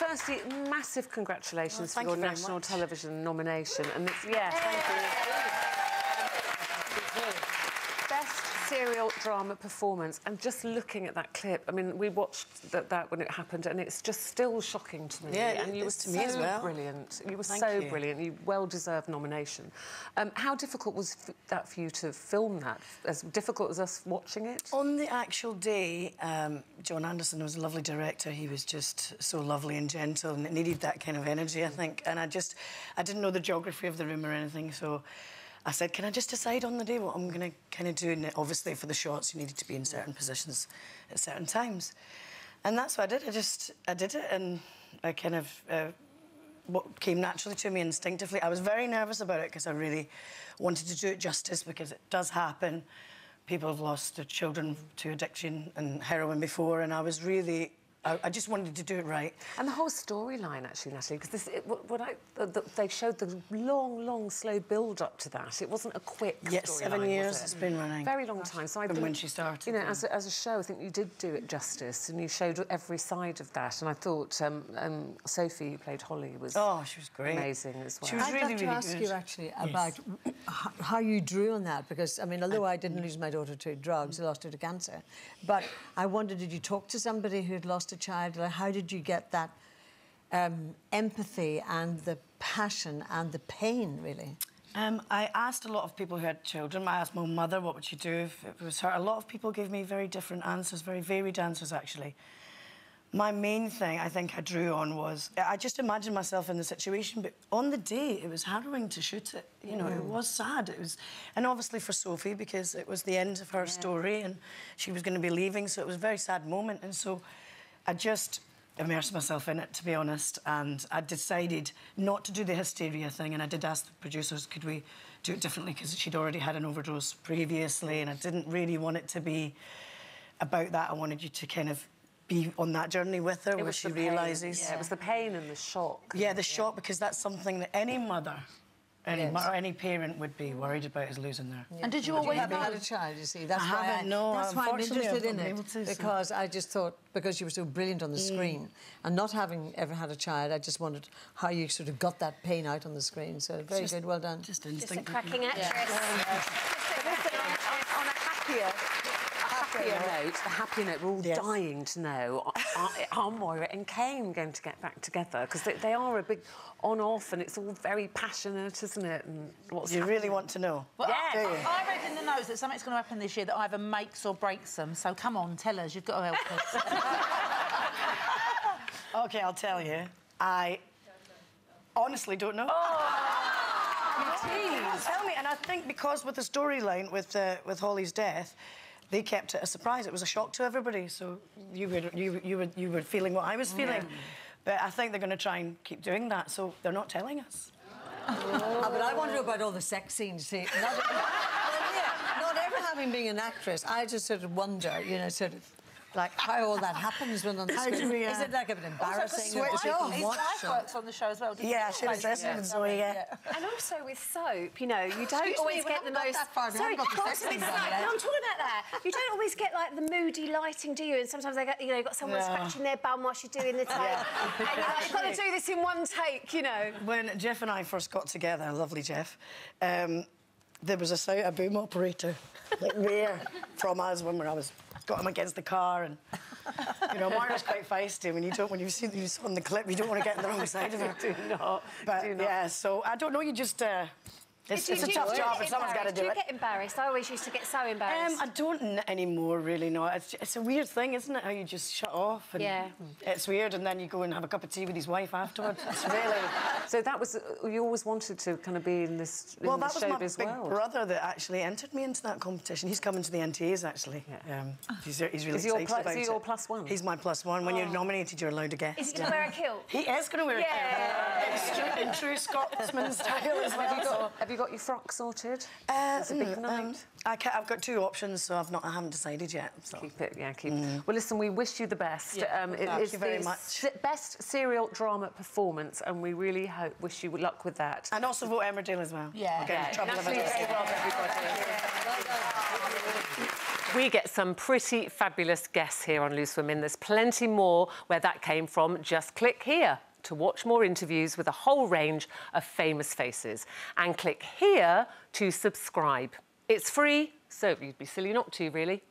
firstly, massive congratulations Well, for your you national much. television nomination. And it's, yeah, thank you. Best serial drama performance. And just looking at that clip, I mean, we watched that, that when it happened, and it's just still shocking to me. Yeah, and you were so to me as well. brilliant. You were Thank so you. brilliant. You well-deserved nomination. Um, how difficult was f- that for you to film that? As difficult as us watching it? On the actual day, um, John Anderson was a lovely director. He was just so lovely and gentle, and it needed that kind of energy, I think. And I just, I didn't know the geography of the room or anything, so I said, "Can I just decide on the day what I'm going to kind of do?" And obviously, for the shots, you needed to be in certain positions at certain times, and that's what I did. I just, I did it, and I kind of. Uh, what came naturally to me instinctively. I was very nervous about it because I really wanted to do it justice because it does happen. People have lost their children to addiction and heroin before, and I was really, I, I just wanted to do it right. And the whole storyline, actually, Natalie, because this, it, what, what I, the, the, they showed the long, long, slow build up to that. It wasn't a quick Yes, storyline, seven was years it? it's been running. Very long time. So I From think, when she started, You know, yeah. as, a, as a show, I think you did do it justice, and you showed every side of that. And I thought um, um, Sophie, who played Holly, was Oh, she was great. amazing as well. She was I'd really, love to really ask good. you actually about h- how you drew on that because I mean, although I, didn't lose my daughter to drugs, I lost her to cancer. But I wondered, did you talk to somebody who had lost a child? How did you get that um, empathy and the passion and the pain, really? Um, I asked a lot of people who had children. I asked my mother what would she do if it was her. A lot of people gave me very different answers, very varied answers, actually. My main thing I think I drew on was I just imagined myself in the situation, but on the day it was harrowing to shoot it. You know, it was sad. It was, and obviously for Sophie because it was the end of her story and she was going to be leaving, so it was a very sad moment. And so I just immersed myself in it, to be honest, and I decided not to do the hysteria thing. And I did ask the producers, could we do it differently because she'd already had an overdose previously, and I didn't really want it to be about that. I wanted you to kind of be on that journey with her, It where she realizes. Yeah, it was the pain and the shock. Yeah, the shock because that's something that any mother, any Yes. mo- any parent would be worried about is losing their. And did you You always haven't had a child, you see. That's I why haven't, no, That's why I'm unfortunately, interested I've in not it been able to, so- because I just thought because you were so brilliant on the mm. screen and not having ever had a child, I just wondered how you sort of got that pain out on the screen. So very Just- good, well done. Just Just a cracking actress. on a happier, a happier note, a happier note, we're all Yes. dying to know are, are Moira and Cain going to get back together? Because they, they are a big on-off, and it's all very passionate, isn't it? And what's You really want to know? Well, Yes. I, I read in the notes that something's going to happen this year that either makes or breaks them. So come on, tell us. You've got to help us. Okay, I'll tell you. I honestly don't know. Please tell me. And I think because with the storyline with uh, with Holly's death, they kept it a surprise. It was a shock to everybody. So you were you you were you were feeling what I was feeling. But I think they're going to try and keep doing that. So they're not telling us. Ah, but I wonder about all the sex scenes. See, not, well, yeah, not ever having been an actress, I just sort of wonder, you know, sort of like how all that happens when on the How do screen. we, uh, Is it like a bit embarrassing? switch or off? people His watch wife or- works on the show as well. didn't Yeah, she? she was listening to Zoe. Yeah. And also with soap, you know, you don't Excuse always we get the got most. that far, Sorry, haven't got the not with soap. No, I'm talking about that. You don't always get like the moody lighting, do you? And sometimes they get, you know, you've got someone No. scratching their bum while she's doing the tape. and you're like, you've got to do this in one take, you know. When Jeff and I first got together, lovely Jeff, um, there was a, sou- a boom operator like there from us when I was got him against the car and you know Margaret's quite feisty when you don't when you see you saw on the clip you don't want to get on the wrong side of her. Do not. But do not. yeah, so I don't know. You just uh, it's, Do you- it's a do you- tough job, get but someone's got to embarrassed? do Do you it. get embarrassed? I always used to get so Um, embarrassed. I don't n- anymore, really. No, it's, it's a weird thing, isn't it? How you just shut off. And Yeah. It's weird, and then you go and have a cup of tea with his wife afterwards. It's really. So that was you always wanted to kind of be in this in Well, the that was my big world. brother that actually entered me into that competition. He's coming to the NTAs actually. Yeah. Um, he's, he's really Is he your excited plu- is about he it. your plus one? He's my plus one. When you're nominated, you're allowed to guess. Is he going to wear a kilt? He is going to wear Yeah. a kilt. In true, in true Scotsman style as well. Have you got Have you got your frock sorted? Uh, it's a big mm, night. um, I I've got two options, so I've not. I haven't decided yet. So. Keep it, yeah, keep. it. Well, listen, we wish you the best. Yeah, um, it thank is you very the much. best serial drama performance, and we really hope wish you luck with that. And also vote Emmerdale as well. Yeah. I'll get in Yeah, trouble Natalie, don't say very well, that. everybody. We get some pretty fabulous guests here on Loose Women. There's plenty more where that came from. Just click here to watch more interviews with a whole range of famous faces. And click here to subscribe. It's free, so you'd be silly not to, really.